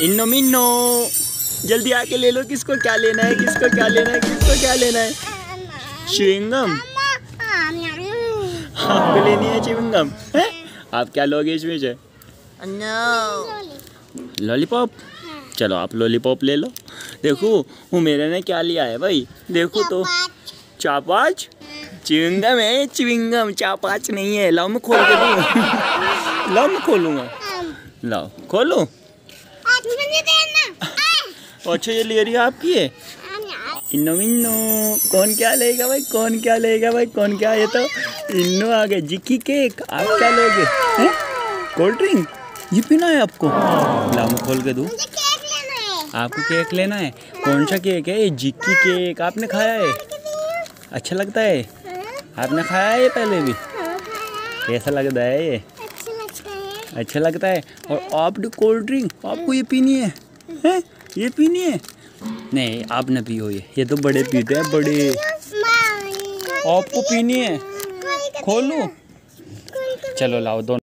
इन्नो मिन्नो जल्दी आके ले लो किसको क्या लेना है किसको क्या लेना है किसको क्या लेना है? च्युइंगम। आपको लेनी है च्युइंगम है? आप क्या लोगे इसमें से लॉलीपॉप। चलो आप लॉलीपॉप ले लो। देखो वो मेरे ने क्या लिया है भाई? देखो तो। चापाच? चिविंगम है च्युइंगम। चापाच नहीं है। लाओ मैं खोल के दूँ। लाओ मैं खोलूँगा। लाओ खोलो। अच्छा ये ले रही है आपकी है इन्नो इन्नो कौन क्या लेगा भाई कौन क्या लेगा भाई कौन क्या? ये तो इन्नो आ गए जिक्की केक आप क्या लोगे? Cold drink? ये पीना है आपको? मैं खोल के दूँ। आपको केक लेना है? कौन सा केक है? ये जिक्की केक आपने खाया है? अच्छा लगता है? आपने खाया है ये पहले भी? कैसा लगता है ये? अच्छा लगता है। और आप कोल्ड ड्रिंक आपको ये पीनी है? हैं? ये पीनी है? नहीं आप ना पियो ये। ये तो बड़े पीते हैं बड़े। आपको पीनी है? खोलो? चलो लाओ दोनों।